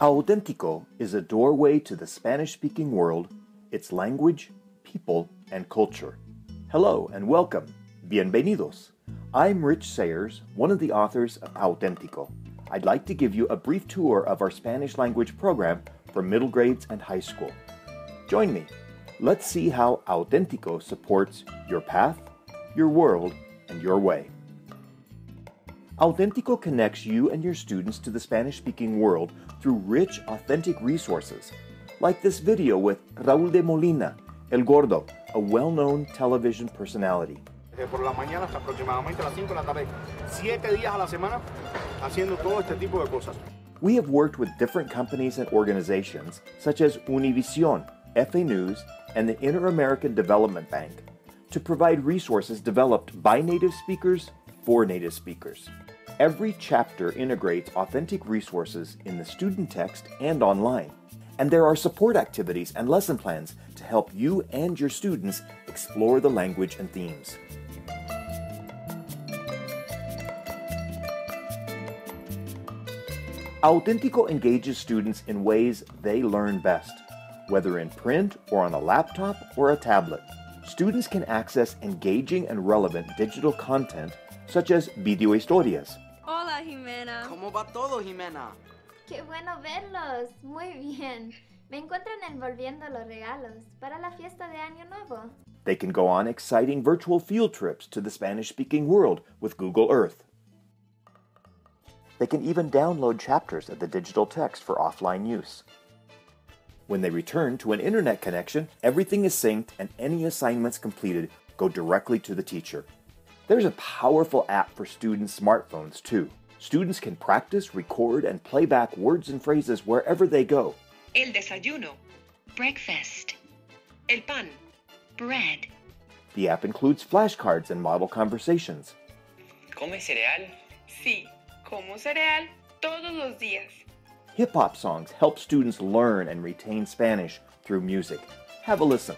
Auténtico is a doorway to the Spanish speaking world, its language, people, and culture. Hello and welcome. Bienvenidos. I'm Rich Sayers, one of the authors of Auténtico. I'd like to give you a brief tour of our Spanish language program for middle grades and high school. Join me. Let's see how Auténtico supports your path, your world, and your way. Auténtico connects you and your students to the Spanish speaking world through rich, authentic resources, like this video with Raúl de Molina, El Gordo, a well known television personality. por la mañana hasta aproximadamente las 5 de la tarde, 7 días a la semana, haciendo todo este tipo de cosas. We have worked with different companies and organizations such as Univision, EFE News, and the Inter American Development Bank to provide resources developed by native speakers for native speakers. Every chapter integrates authentic resources in the student text and online. And there are support activities and lesson plans to help you and your students explore the language and themes. Auténtico engages students in ways they learn best, whether in print or on a laptop or a tablet. Students can access engaging and relevant digital content such as video historias, Hola, Jimena. ¿Cómo va todo, Jimena? Qué bueno verlos. Muy bien. Me encuentro envolviendo los regalos para la fiesta de Año Nuevo. They can go on exciting virtual field trips to the Spanish speaking world with Google Earth. They can even download chapters of the digital text for offline use. When they return to an internet connection, everything is synced and any assignments completed go directly to the teacher. There's a powerful app for students' smartphones too. Students can practice, record, and play back words and phrases wherever they go. El desayuno. Breakfast. El pan. Bread. The app includes flashcards and model conversations. ¿Come cereal? Sí, como cereal todos los días. Hip hop songs help students learn and retain Spanish through music. Have a listen.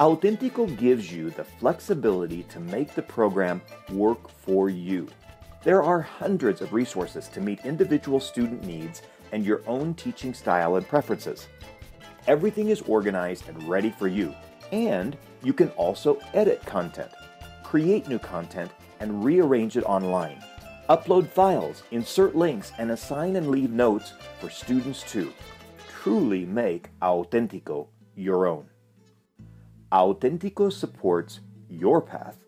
Auténtico gives you the flexibility to make the program work for you. There are hundreds of resources to meet individual student needs and your own teaching style and preferences. Everything is organized and ready for you, and you can also edit content, create new content, and rearrange it online. Upload files, insert links, and assign and leave notes for students to truly make Auténtico your own. Auténtico supports your path,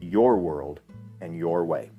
your world, and your way.